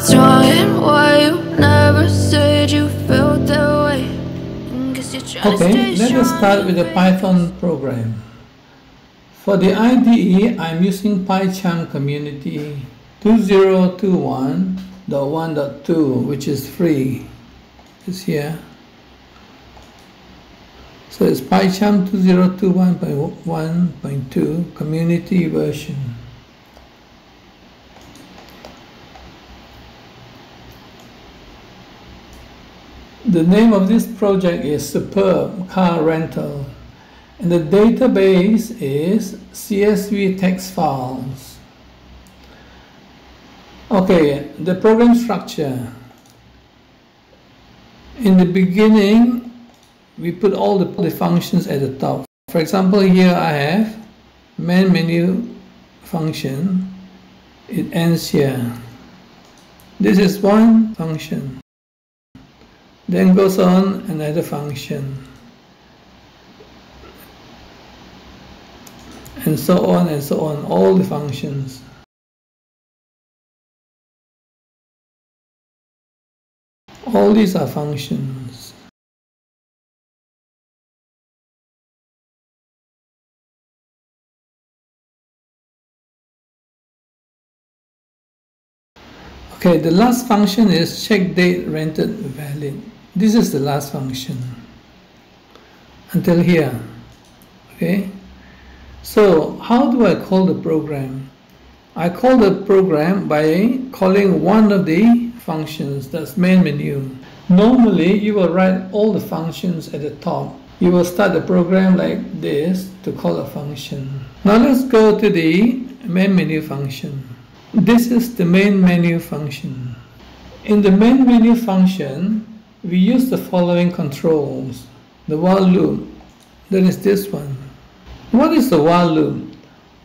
What's wrong and why you never said you felt that way. And guess you're trying to Okay, let us start with the Python program. For the IDE, I'm using PyCharm Community 2021.1.2, which is free. It's here. So it's PyCharm 2021.1.2 community version. The name of this project is Superb Car Rental and the database is CSV text files. Okay, the program structure. In the beginning, we put all the, the functions at the top. For example, here I have main menu function. It ends here. This is one function. Then goes on another function. and so on and so on, all the functions. All these are functions. Okay, the last function is check date rented valid. This is the last function until here. Okay, so how do I call the program? I call the program by calling one of the functions, that's main menu. Normally, you will write all the functions at the top. You will start the program like this to call a function. Now let's go to the main menu function. This is the main menu function. In the main menu function, we use the following controls. The while loop, that is this one. What is the while loop?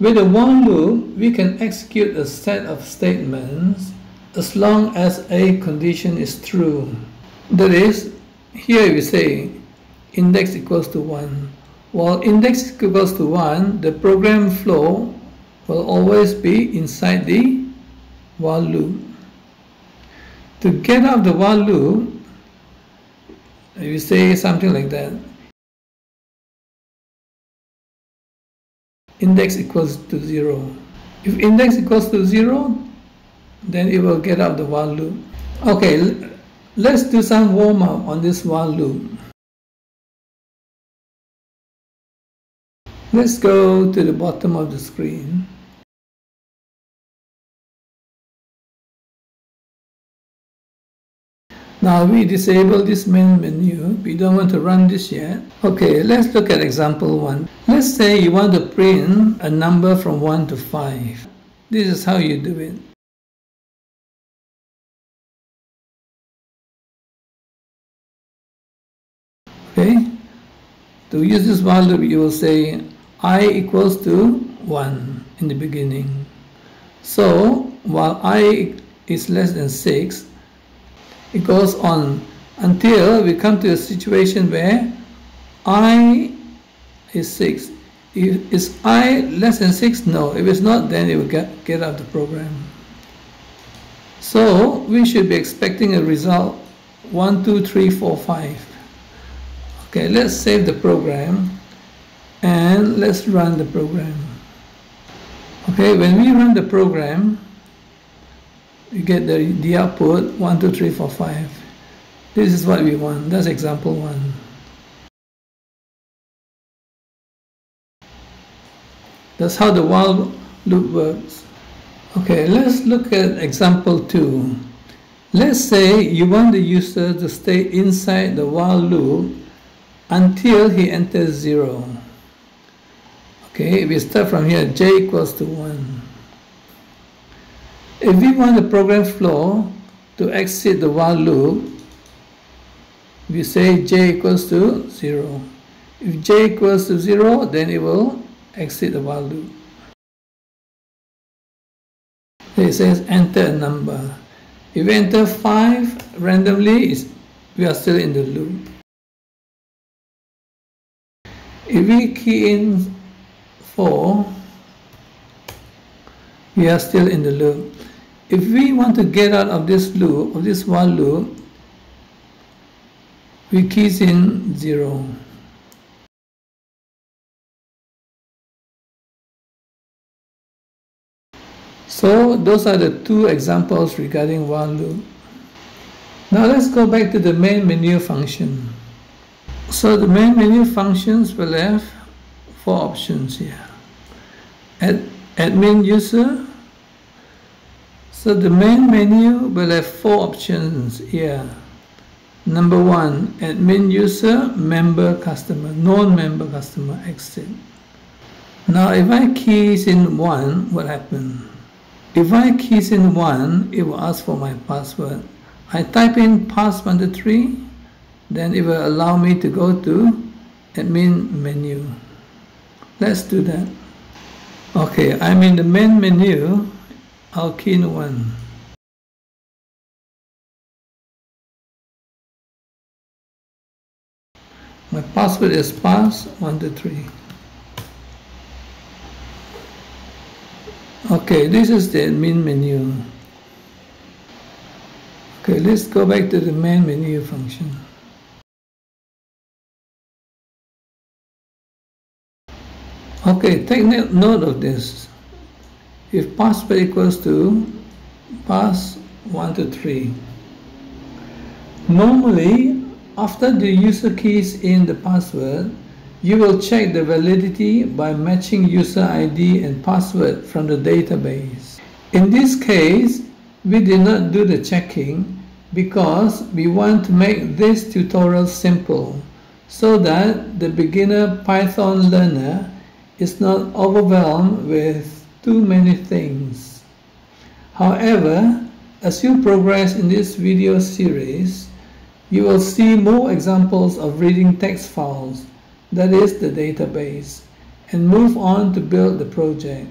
With the while loop, we can execute a set of statements as long as a condition is true. That is, here we say index equals to 1. While index equals to 1, the program flow will always be inside the while loop. To get out of the while loop, we say something like that. Index equals to 0. If index equals to 0, then it will get out the while loop. Okay, let's do some warm up on this while loop. Let's go to the bottom of the screen. Now we disable this main menu. We don't want to run this yet. Okay, let's look at example 1. Let's say you want to print a number from 1 to 5. This is how you do it. okay to use this while loop you will say i equals to 1 in the beginning so while i is less than 6 it goes on. Until we come to a situation where i is 6 if, is i less than 6 no. If it's not then it will get, get out the program. So we should be expecting a result 1 2 3 4 5 Okay, let's save the program and let's run the program. Okay, when we run the program, we get the, the output 1, 2, 3, 4, 5. This is what we want. That's example 1. That's how the while loop works. Okay, let's look at example 2. Let's say you want the user to stay inside the while loop until he enters 0. Okay, we start from here, j equals to 1. If we want the program flow to exit the while loop, we say j equals to 0. If j equals to 0, then it will exit the while loop. It says enter a number. If we enter 5 randomly, we are still in the loop. If we key in 4, we are still in the loop. If we want to get out of this loop, of this while loop, we key in 0. So those are the two examples regarding while loop. Now let's go back to the main menu function. So the main menu functions will have four options here. Ad, admin user. So the main menu will have four options here. Number one, admin user, member customer, non-member customer, exit. Now if I keys in one, what happen? If I keys in one, it will ask for my password. I type in pass123, then it will allow me to go to admin menu. Let's do that. Okay, I'm in the main menu. One. My password is pass one two three. Okay, this is the main menu. Okay, let's go back to the main menu function. Okay, take note of this. If password equals to pass 1 to 3. Normally, after the user keys in the password, you will check the validity by matching user ID and password from the database. In this case, we did not do the checking because we want to make this tutorial simple so that the beginner Python learner is not overwhelmed with too many things. However, as you progress in this video series, you will see more examples of reading text files, that is the database, and move on to build the project.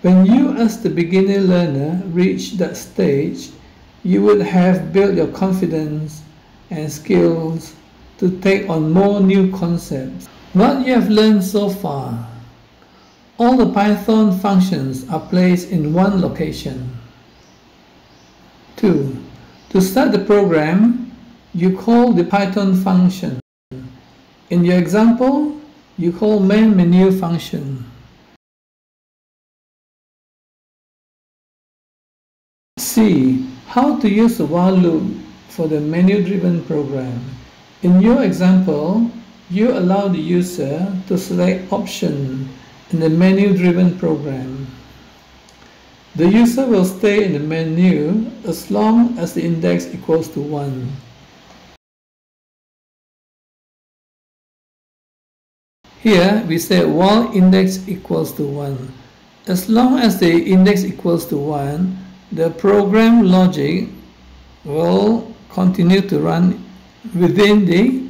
When you as the beginner learner reach that stage, you would have built your confidence and skills to take on more new concepts. What you have learned so far, all the Python functions are placed in one location. 2. To start the program, you call the Python function. In your example, you call main menu function. C. How to use a while loop for the menu-driven program. In your example, you allow the user to select option in the menu-driven program. The user will stay in the menu as long as the index equals to 1. Here we say while index equals to 1. As long as the index equals to 1, the program logic will continue to run within the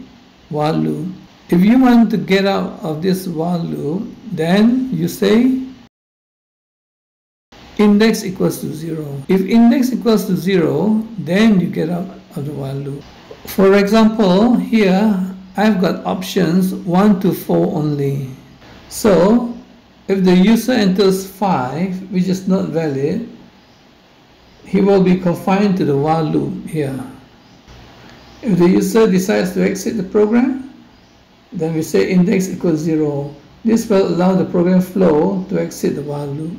while loop. If you want to get out of this while loop, then you say index equals to 0. If index equals to 0, then you get out of the while loop. For example, here I've got options 1 to 4 only. So, if the user enters 5, which is not valid, he will be confined to the while loop here. If the user decides to exit the program, then we say index equals 0. This will allow the program flow to exit the while loop.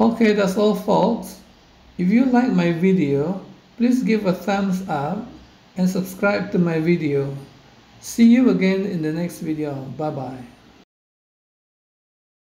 Okay, that's all folks. If you like my video, please give a thumbs up and subscribe to my video. See you again in the next video. Bye bye.